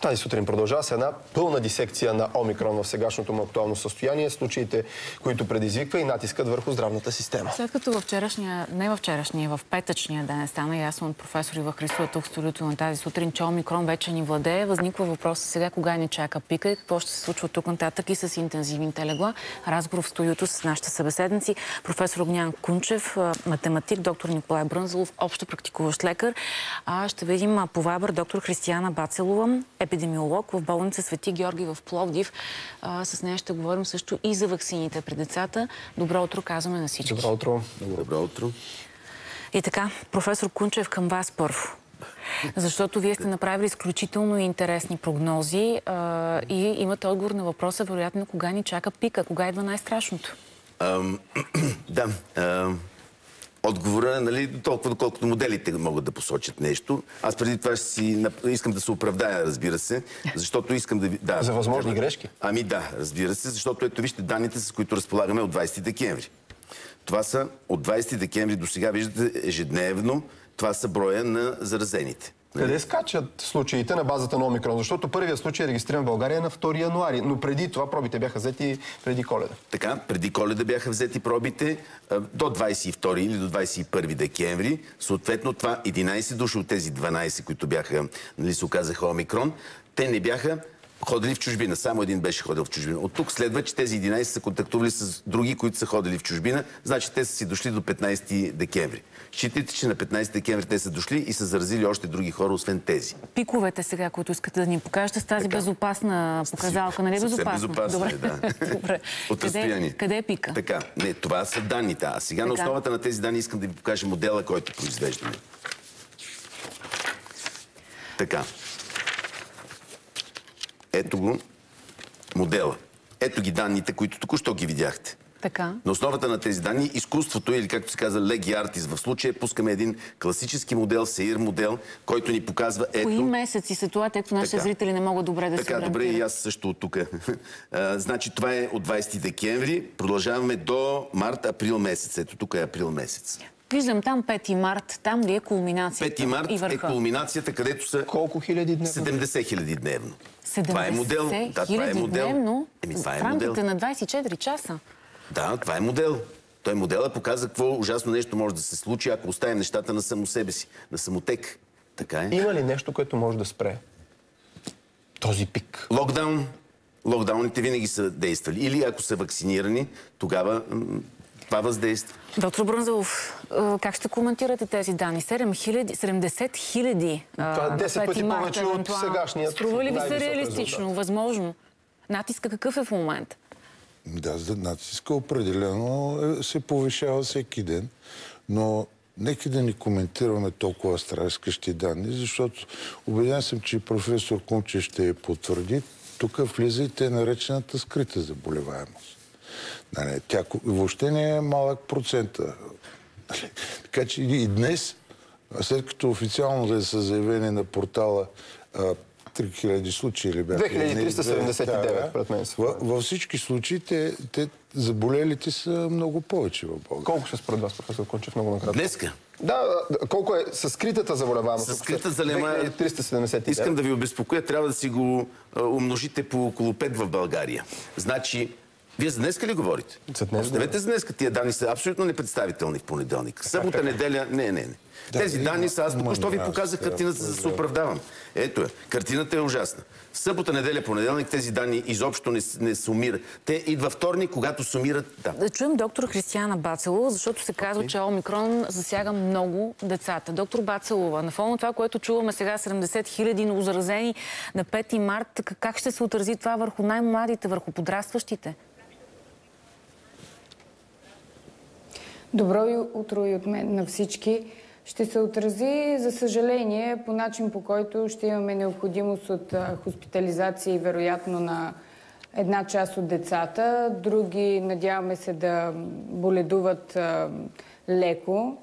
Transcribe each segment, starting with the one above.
Тази сутрин продължава с една пълна дисекция на омикрон в сегашното му актуално състояние, случаите, които предизвиква и натискат върху здравната система. След като във вчерашния, не във вчерашния, в петъчния ден стана ясно от професор Ива Христова тук в студиото на тази сутрин, че омикрон вече ни владее, възниква въпрос сега кога ни чака пика и какво ще се случва тук нататък и с интензивните легла. Разговор в студиото с нашите събеседници, професор Огнян Кунчев, математик, доктор Николай Брънзалов, общо практикуващ лекар. А ще видим по Вабър доктор Християна Бацелова, епидемиолог в болница Свети Георги в Пловдив. А, с нея ще говорим също и за ваксините при децата. Добро утро казваме на всички. Добро утро. Добро утро. И така, професор Кунчев, към вас първо. Защото вие сте направили изключително интересни прогнози а, и имате отговор на въпроса, вероятно, кога ни чака пика, кога идва най-страшното. да. Ам, отговора, нали, толкова доколкото моделите могат да посочат нещо. Аз преди това ще си, искам да се оправдая, разбира се, защото искам да ви... Да, За възможни да, грешки? Ами да, разбира се, защото ето вижте данните, с които разполагаме от 20 декември. Това са от 20 декември до сега, виждате, ежедневно, това са броя на заразените. Къде скачат случаите на базата на омикрон? Защото първият случай е регистриран в България на 2 януари, но преди това пробите бяха взети преди коледа. Така, преди коледа бяха взети пробите до 22 или до 21 декември. Съответно, това 11 души от тези 12, които бяха, нали се оказаха омикрон, те не бяха ходили в чужбина. Само един беше ходил в чужбина. От тук следва, че тези 11 са контактували с други, които са ходили в чужбина. Значи те са си дошли до 15 декември. Считайте, че на 15 декември те са дошли и са заразили още други хора, освен тези. Пиковете сега, които искате да ни покажете с тази така. безопасна показалка, нали безопасна? безопасна Добре. Е, да. Добре. От разстояние. Къде е пика? Така, не, това са данните. А сега така. на основата на тези данни искам да ви покажа модела, който произвеждаме. Така. Ето го модела. Ето ги данните, които току-що ги видяхте. Така. На основата на тези данни, изкуството, или както се казва Леги Артис, в случая пускаме един класически модел, Сеир модел, който ни показва ето... Кои месеци са това, тъй като нашите зрители не могат добре да така, се Така, добре и аз също от тук. значи това е от 20 декември, продължаваме до март-април месец. Ето тук е април месец. Виждам там 5 март, там ли е кулминацията 5 март и е кулминацията, където са... Колко хиляди дневно? 70 хиляди дневно. 70 това е модел. Да, това е модел. Дневно, Еми, това е в рамките модел. на 24 часа. Да, това е модел. Той модела показва какво ужасно нещо може да се случи, ако оставим нещата на само себе си, на самотек. Така е. Има ли нещо, което може да спре този пик? Локдаун. Локдауните винаги са действали. Или ако са вакцинирани, тогава това въздейства. Доктор Брънзалов, как ще коментирате тези данни? 70 хиляди. Това е 10 пъти повече от сегашния. Струва ли ви се реалистично? Възможно? Натиска какъв е в момента? Да, за натиска определено е, се повишава всеки ден, но нека да ни коментираме толкова страшкащи данни, защото убеден съм, че професор Кунче ще потвърди, тук влиза и те наречената скрита заболеваемост. Нали, тя въобще не е малък процент. Нали, така че и днес, след като официално да са заявени на портала 3000 случаи ли бяха? 2379, пред мен са. Във всички случаи те, те заболелите са много повече в България. Колко ще според вас, професор Кончев, много накратко? Днеска? Да, колко е със скритата заболеваемост? Със скритата заболеваемост. 379. Искам да ви обезпокоя, трябва да си го умножите по около 5 в България. Значи, вие за днеска ли говорите? За днес. Оставете за днеска. Тия данни са абсолютно непредставителни в понеделник. Събота, неделя, не, не, не. Да, Тези данни са, аз току-що ви показах картината, за да се оправдавам. Ето е. Картината е ужасна. Събота, неделя, понеделник тези данни изобщо не, не сумират. Те идва вторник, когато сумират... Да. да чуем доктор Християна Бацелова, защото се казва, okay. че Омикрон засяга много децата. Доктор Бацелова, на фона на това, което чуваме сега, 70 хиляди новозаразени на 5 март, как ще се отрази това върху най-младите, върху подрастващите? Добро утро и от мен на всички. Ще се отрази, за съжаление, по начин по който ще имаме необходимост от хоспитализация и вероятно на една част от децата. Други, надяваме се, да боледуват леко.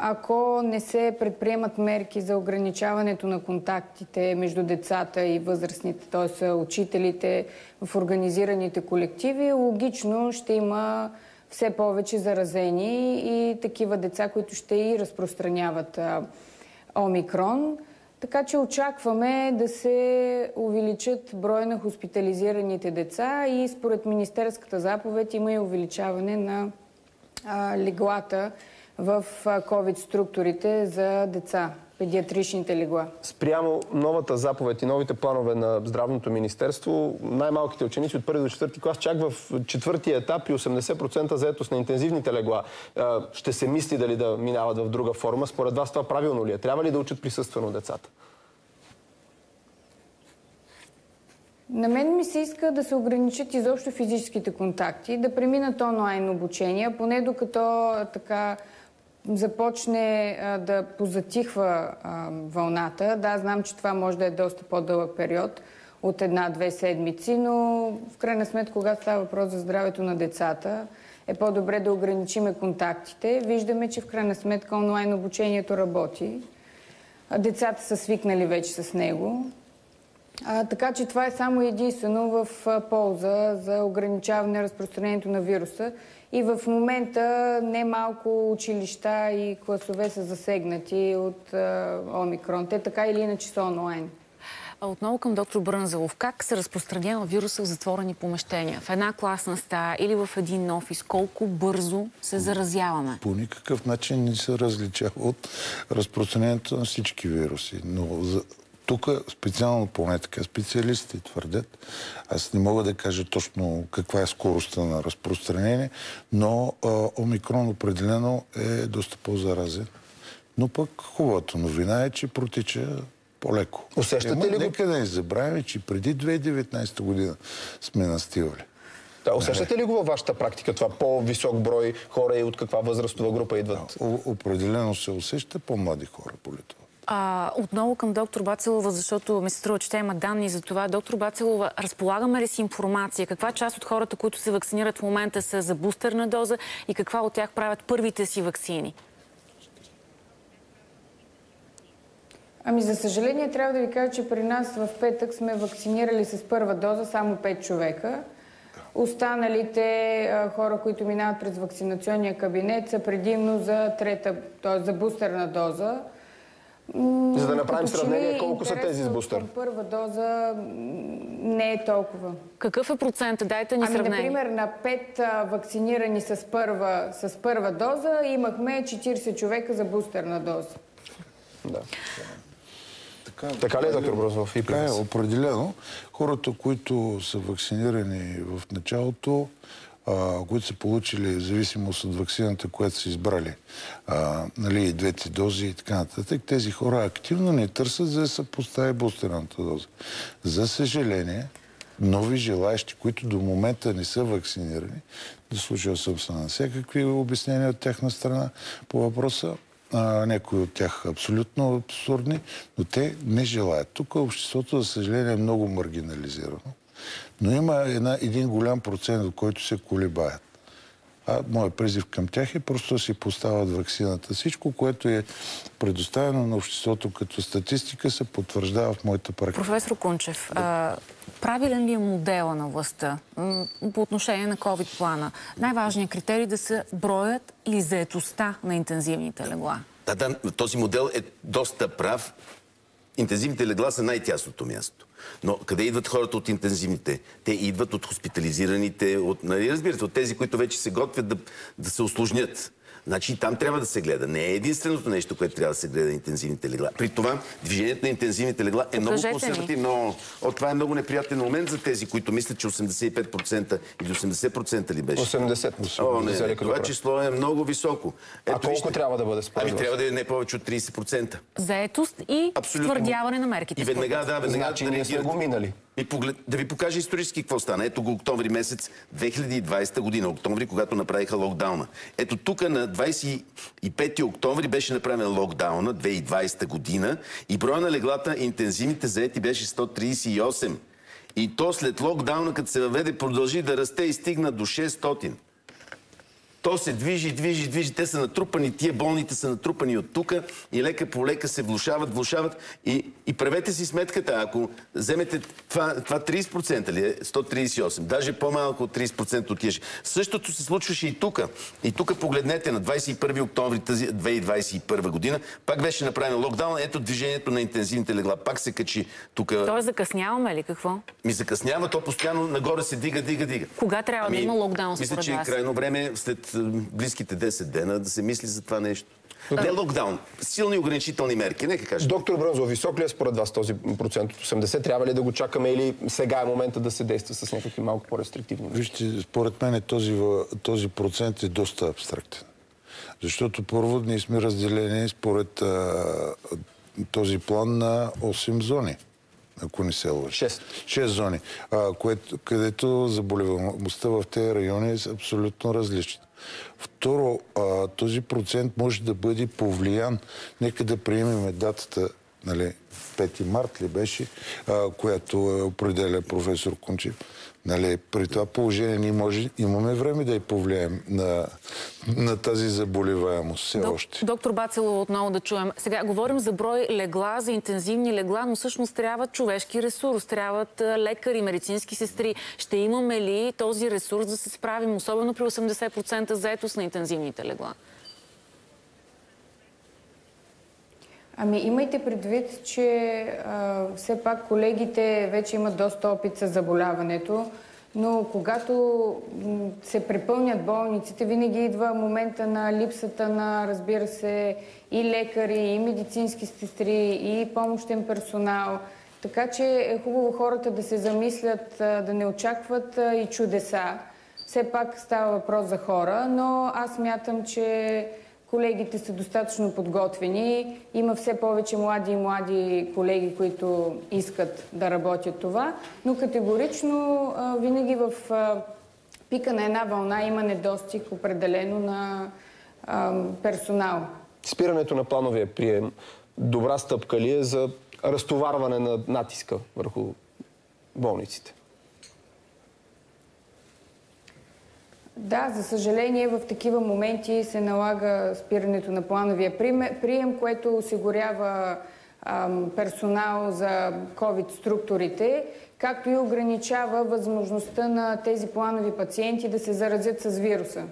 ако не се предприемат мерки за ограничаването на контактите между децата и възрастните, т.е. учителите в организираните колективи, логично ще има все повече заразени и такива деца, които ще и разпространяват омикрон. Така че очакваме да се увеличат броя на хоспитализираните деца и според Министерската заповед има и увеличаване на леглата в COVID структурите за деца, педиатричните легла. Спрямо новата заповед и новите планове на Здравното министерство, най-малките ученици от първи до четвърти клас, чак в четвъртия етап и 80% заетост на интензивните легла, ще се мисли дали да минават в друга форма. Според вас това правилно ли е? Трябва ли да учат присъствено децата? На мен ми се иска да се ограничат изобщо физическите контакти, да преминат онлайн обучение, поне докато така започне а, да позатихва а, вълната. Да, знам, че това може да е доста по-дълъг период от една-две седмици, но в крайна сметка, когато става въпрос за здравето на децата, е по-добре да ограничиме контактите. Виждаме, че в крайна сметка онлайн обучението работи. Децата са свикнали вече с него. А, така че това е само единствено в полза за ограничаване разпространението на вируса. И в момента немалко училища и класове са засегнати от а, омикрон. Те така или иначе са онлайн. А отново към доктор Брънзелов. Как се разпространява вируса в затворени помещения? В една класна стая или в един офис? Колко бързо се заразяваме? По никакъв начин не се различава от разпространението на всички вируси. Но тук специално поне така специалистите твърдят, аз не мога да кажа точно каква е скоростта на разпространение, но а, омикрон определено е доста по-заразен. Но пък хубавата новина е, че протича по-леко. Усещате ли го? Нека да не забравяме, че преди 2019 година сме настивали. Да, усещате ли го във вашата практика това по-висок брой хора и от каква възрастова група идват? Да, определено се усеща по-млади хора по лето. А, отново към доктор Бацелова, защото ми се струва, че тя има данни за това. Доктор Бацелова, разполагаме ли си информация? Каква част от хората, които се вакцинират в момента са за бустерна доза и каква от тях правят първите си вакцини? Ами, за съжаление, трябва да ви кажа, че при нас в петък сме вакцинирали с първа доза само 5 човека. Останалите а, хора, които минават през вакцинационния кабинет, са предимно за трета, т.е. за бустерна доза. За да направим сравнение, колко са тези с бустер? Първа доза не е толкова. Какъв е процент? Дайте ни ами, сравнение. например, на 5 вакцинирани с първа, с първа доза имахме 40 човека за бустерна доза. Да. Така, така ли е, доктор Брозов? Така е, определено. Хората, които са вакцинирани в началото, които са получили зависимост от вакцината, която са избрали, а, нали, двете дози и така нататък, тези хора активно не търсят за да се постави бустерната доза. За съжаление, нови желаящи, които до момента не са вакцинирани, да слушал съм на всякакви обяснения от тяхна страна по въпроса, а, някои от тях абсолютно абсурдни, но те не желаят. Тук обществото, за съжаление, е много маргинализирано. Но има една, един голям процент, от който се колебаят. А моят призив към тях е просто да си поставят вакцината. Всичко, което е предоставено на обществото като статистика, се потвърждава в моята практика. Професор Кунчев, а, правилен ли е модела на властта по отношение на COVID-плана? Най-важният критерий да се броят или заетостта на интензивните легла? Да, да, този модел е доста прав. Интензивните легла са най-тясното място. Но къде идват хората от интензивните? Те идват от хоспитализираните, от, нали, разбирате, от тези, които вече се готвят да, да се осложнят. Значи там трябва да се гледа. Не е единственото нещо, което трябва да се гледа интензивните легла. При това движението на интензивните легла е много консервативно. О, това е много неприятен момент за тези, които мислят, че 85% или 80% ли беше? 80%. О, не, не, това число е много високо. Ето, а колко вижте, трябва да бъде според Ами трябва да е не повече от 30%. Заетост и Абсолютно. твърдяване на мерките. И веднага, да, веднага значи, да ние сме го минали. Поглед... Да ви покажа исторически какво стана. Ето го октомври месец 2020 година. Октомври, когато направиха локдауна. Ето тук на 25 октомври беше направен локдауна 2020 година и броя на леглата интензивните заети беше 138. И то след локдауна, като се въведе, продължи да расте и стигна до 600. То се движи, движи, движи. Те са натрупани, тия болните са натрупани от тук и лека по лека се влушават, влушават. И, и правете си сметката, ако вземете това, това 30% ли е? 138. Даже по-малко от 30% отиваше. Същото се случваше и тук. И тук погледнете на 21 октомври тази 2021 година. Пак беше направен локдаун. Ето движението на интензивните легла. Пак се качи тук. Тоест закъсняваме ли какво? Ми закъснява, то постоянно нагоре се дига, дига, дига. Кога трябва Ами, да има локдаун Мисля, че е крайно време след е, близките 10 дена да се мисли за това нещо. Не локдаун, силни ограничителни мерки, нека кажа. Доктор Брънзов, висок ли е според вас този процент от 80? Трябва ли да го чакаме или сега е момента да се действа с някакви малко по-рестриктивни мерки? Вижте, според мен този, въ- този процент е доста абстрактен. Защото първо ние сме разделени според а, този план на 8 зони, ако не се лъжа. Шест. 6 зони, а, което, където заболеваемостта в тези райони е абсолютно различна. Второ, този процент може да бъде повлиян. Нека да приемем датата, нали, 5 март ли беше, а, която е определя професор Кунчев. Нали, при това положение ние може, имаме време да и повлияем на, на тази заболеваемост все Док- още. Доктор Бацело, отново да чуем. Сега говорим за брой легла, за интензивни легла, но всъщност трябва човешки ресурс, трябват а, лекари, медицински сестри. Ще имаме ли този ресурс да се справим, особено при 80% заетост на интензивните легла? Ами имайте предвид, че а, все пак колегите вече имат доста опит с заболяването, но когато се препълнят болниците, винаги идва момента на липсата на, разбира се, и лекари, и медицински сестри, и помощен персонал. Така че е хубаво хората да се замислят, да не очакват и чудеса. Все пак става въпрос за хора, но аз мятам, че Колегите са достатъчно подготвени. Има все повече млади и млади колеги, които искат да работят това, но категорично винаги в пика на една вълна има недостиг определено на персонал. Спирането на плановия прием добра стъпка ли е за разтоварване на натиска върху болниците? Да, за съжаление в такива моменти се налага спирането на плановия прием, което осигурява персонал за COVID структурите, както и ограничава възможността на тези планови пациенти да се заразят с вируса.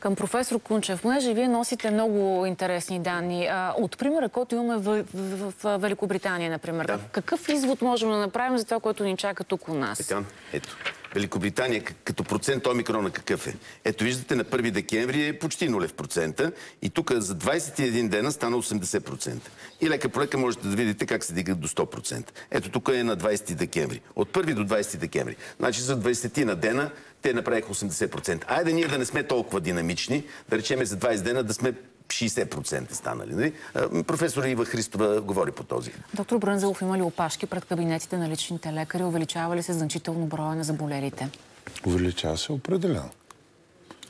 Към професор Кунчев, понеже вие носите много интересни данни, от примера, който имаме в, в, в Великобритания, например, Да. какъв извод можем да направим за това, което ни чака тук у нас? Така, ето. Великобритания като процент омикрона какъв е? Ето виждате на 1 декември е почти нулев процента и тук за 21 дена стана 80%. И лека по можете да видите как се дига до 100%. Ето тук е на 20 декември. От 1 до 20 декември. Значи за 20 на дена те направиха 80%. Айде ние да не сме толкова динамични, да речеме за 20 дена да сме 60% станали. Нали? Професор Ива Христова говори по този. Доктор Брънзелов, има ли опашки пред кабинетите на личните лекари? Увеличава ли се значително броя на заболелите? Увеличава се определено.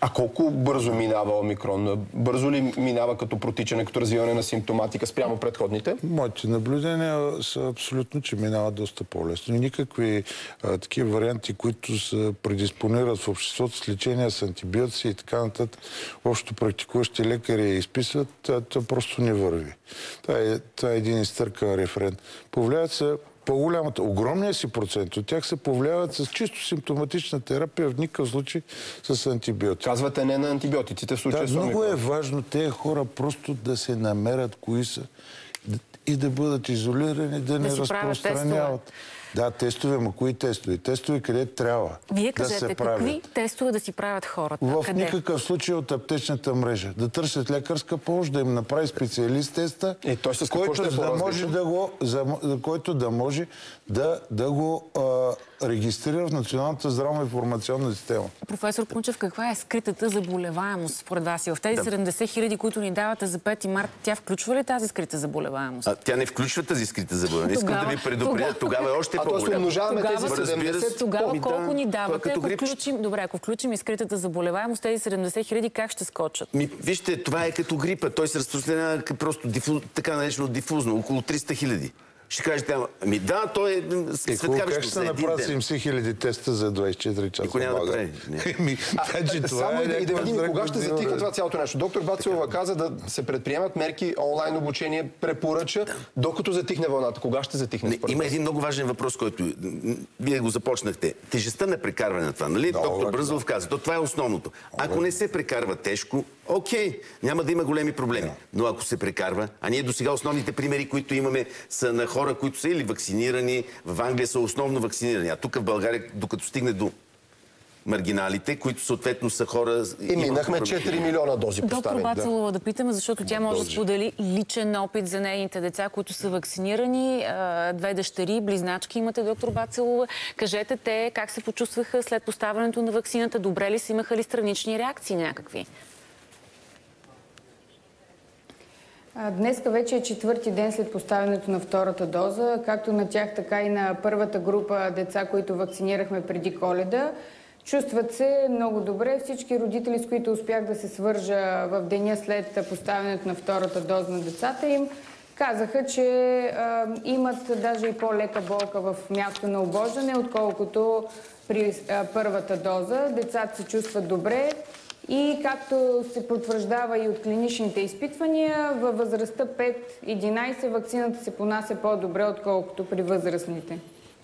А колко бързо минава омикрон? Бързо ли минава като протичане, като развиване на симптоматика спрямо предходните? Моите наблюдения са абсолютно, че минава доста по-лесно. Никакви а, такива варианти, които се предиспонират в обществото с лечение с антибиотици и така нататък, общо практикуващи лекари изписват, това, просто не върви. Това е, това е един изтъркан рефрен. Повлияват се по-голямата, огромния си процент от тях се повлияват с чисто симптоматична терапия, в никакъв случай с антибиотици. Казвате не на антибиотиците в случая Да, с много е важно тези хора просто да се намерят кои са и да бъдат изолирани, да, не си правят разпространяват. Да, тестове, ма кои тестове? Тестове къде трябва Вие да се кажете, правят. какви тестове да си правят хората? В Къде? никакъв случай от аптечната мрежа. Да търсят лекарска помощ, да им направи специалист теста, Е, той с който, е да може да го, за който да може да, да го а, регистрира в Националната здравна информационна система. Професор Кунчев, каква е скритата заболеваемост според вас? И в тези 70 хиляди, които ни давате за 5 март, тя включва ли тази скрита заболеваемост? А, тя не включва тази скрита заболеване. Искам Тогава- да ви предупредя, тогава- тогава е още А т.е. по-голямо. умножаваме Тогава- тези Разбира се. 70 Тогава Ами да, колко ни е давате? като Ако включим, добре, ако включим и скритата заболеваемост, тези 70 хиляди как ще скочат? Ми, вижте, това е като грипа. Той се разпространява просто дифу... така наречено дифузно, около 300 хиляди. Ще кажете, ами да, той е Е, светкавище как ще ден. 70 хиляди теста за 24 часа? Никой няма да прави, това Само е и да, и да видим кога ще затихне това цялото нещо. Доктор Бацилова каза да се предприемат мерки, онлайн обучение препоръча, докато затихне вълната. Кога ще затихне? Има един много важен въпрос, който вие го започнахте. Тежестта на прекарване на това, нали? Доктор. Бръзов каза, то това е основното. Ако не се прекарва тежко, окей, няма да има големи проблеми. Но ако се прекарва, а ние до сега основните примери, които имаме, са на хора, които са или вакцинирани, в Англия са основно вакцинирани, а тук в България, докато стигне до маргиналите, които съответно са хора... И минахме 4 милиона дози Доктор поставени. Да. Бацалова да питаме, защото тя може да сподели личен опит за нейните деца, които са вакцинирани. Две дъщери, близначки имате, доктор Бацалова. Кажете те как се почувстваха след поставянето на вакцината. Добре ли са, имаха ли странични реакции някакви? А, Днеска вече е четвърти ден след поставянето на втората доза, както на тях, така и на първата група деца, които вакцинирахме преди коледа. Чувстват се много добре. Всички родители, с които успях да се свържа в деня след поставянето на втората доза на децата им, казаха, че а, имат даже и по-лека болка в място на обождане, отколкото при а, първата доза. Децата се чувстват добре. И както се потвърждава и от клиничните изпитвания, във възрастта 5-11 вакцината се понася по-добре, отколкото при възрастните.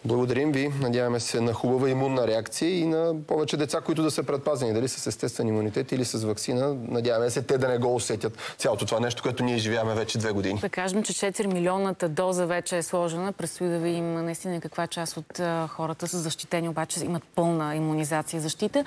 Благодарим ви. Надяваме се на хубава имунна реакция и на повече деца, които да са предпазени. Дали с естествен имунитет или с вакцина. Надяваме се те да не го усетят цялото това нещо, което ние живеем вече две години. Да кажем, че 4 милионната доза вече е сложена. Предстои да видим наистина каква част от хората са защитени, обаче имат пълна иммунизация и защита.